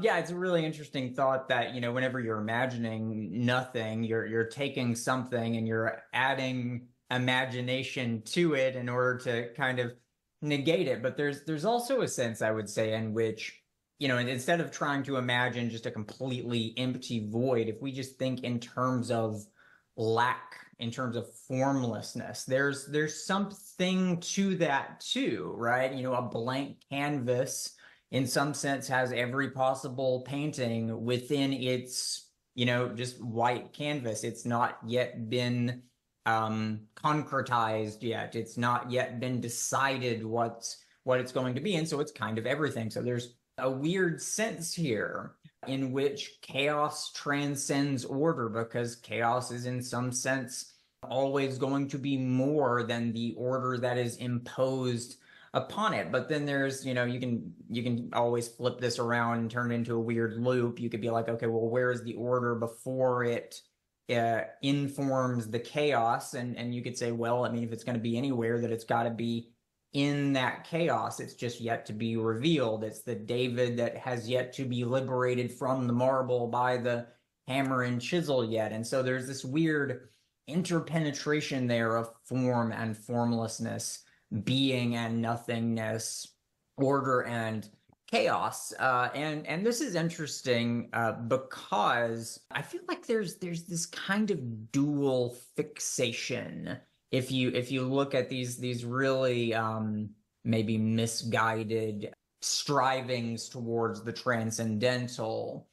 Yeah, it's a really interesting thought that, you know, whenever you're imagining nothing, you're you're taking something and you're adding imagination to it in order to kind of negate it. But there's there's also a sense I would say in which, you know, instead of trying to imagine just a completely empty void, if we just think in terms of lack, in terms of formlessness, there's there's something to that too, right? You know, a blank canvas in some sense has every possible painting within its you know just white canvas. It's not yet been um concretized yet. It's not yet been decided what's what it's going to be and so it's kind of everything. So there's a weird sense here in which chaos transcends order because chaos is in some sense always going to be more than the order that is imposed upon it. But then there's you know you can you can always flip this around and turn it into a weird loop. You could be like okay well where is the order before it uh, informs the chaos? And and you could say well i mean if it's going to be anywhere that it's got to be in that chaos. It's just yet to be revealed. It's the david that has yet to be liberated from the marble by the hammer and chisel yet. And so there's this weird interpenetration there of form and formlessness being and nothingness, order and chaos. Uh, and and this is interesting uh, because I feel like there's there's this kind of dual fixation. If you if you look at these these really um, maybe misguided strivings towards the transcendental